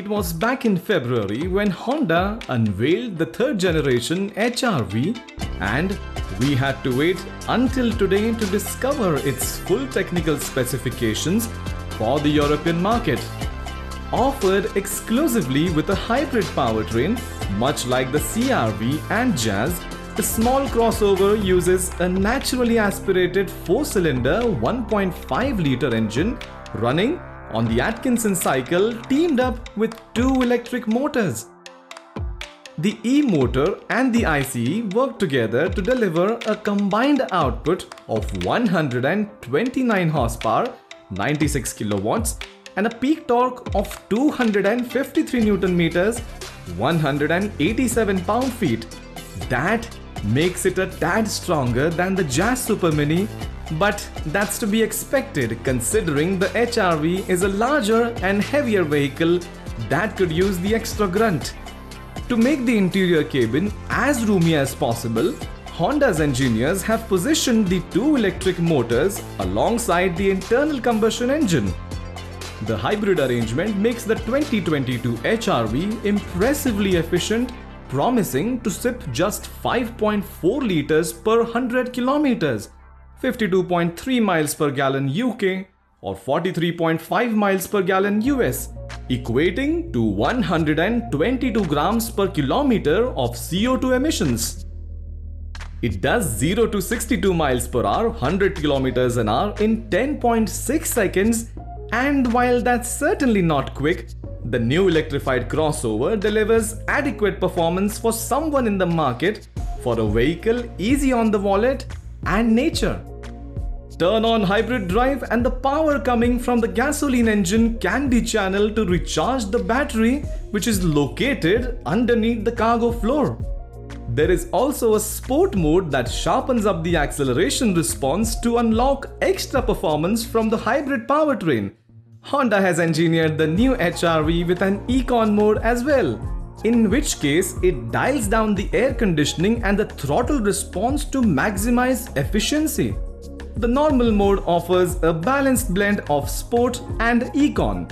It was back in February when Honda unveiled the third generation HRV and we had to wait until today to discover its full technical specifications for the European market. Offered exclusively with a hybrid powertrain, much like the CRV and Jazz, the small crossover uses a naturally aspirated 4-cylinder 1.5 litre engine running on the Atkinson cycle teamed up with two electric motors. The E-motor and the ICE work together to deliver a combined output of 129 horsepower, 96 kilowatts and a peak torque of 253 newton meters, 187 pound feet. That makes it a tad stronger than the Jazz Super Mini, but that's to be expected considering the HRV is a larger and heavier vehicle that could use the extra grunt. To make the interior cabin as roomy as possible, Honda's engineers have positioned the two electric motors alongside the internal combustion engine. The hybrid arrangement makes the 2022 HRV impressively efficient, promising to sip just 5.4 liters per 100 kilometers, 52.3 miles per gallon UK or 43.5 miles per gallon US, equating to 122 grams per kilometer of CO2 emissions. It does 0 to 62 miles per hour, 100 kilometers an hour in 10.6 seconds and while that's certainly not quick, the new electrified crossover delivers adequate performance for someone in the market for a vehicle easy on the wallet and nature. Turn on hybrid drive and the power coming from the gasoline engine can be channeled to recharge the battery which is located underneath the cargo floor. There is also a sport mode that sharpens up the acceleration response to unlock extra performance from the hybrid powertrain Honda has engineered the new HRV with an Econ mode as well, in which case it dials down the air conditioning and the throttle response to maximize efficiency. The normal mode offers a balanced blend of sport and econ.